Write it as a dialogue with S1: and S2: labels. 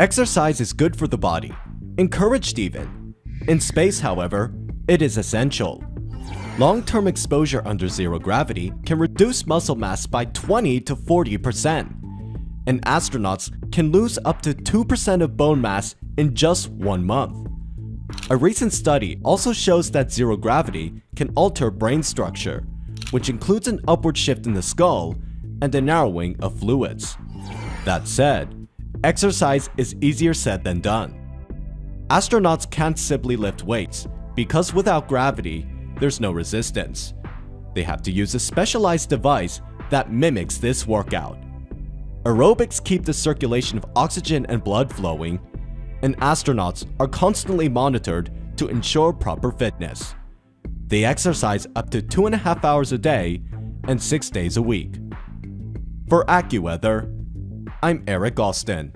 S1: Exercise is good for the body, encouraged even. In space, however, it is essential. Long-term exposure under zero gravity can reduce muscle mass by 20 to 40%, and astronauts can lose up to 2% of bone mass in just one month. A recent study also shows that zero gravity can alter brain structure, which includes an upward shift in the skull and a narrowing of fluids. That said, exercise is easier said than done. Astronauts can't simply lift weights because without gravity, there's no resistance. They have to use a specialized device that mimics this workout. Aerobics keep the circulation of oxygen and blood flowing, and astronauts are constantly monitored to ensure proper fitness. They exercise up to two and a half hours a day and six days a week. For AccuWeather, I'm Eric Austin.